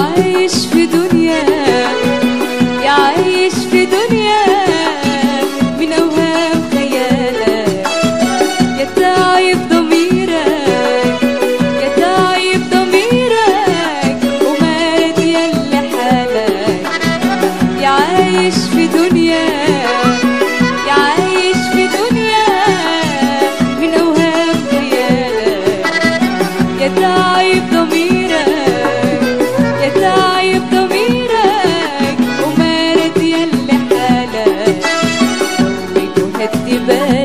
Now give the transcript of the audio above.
عايش في دنيا يعيش في دنيا من أوهام خيالك يا تعب ضميرك يا تعب ضميرك وماديا لحالك يا عايش في دنيا يا عايش في دنيا من أوهام خيالك يا تعب ضميرك راعي بضميرك ومارد يلي حالك وهدي بالك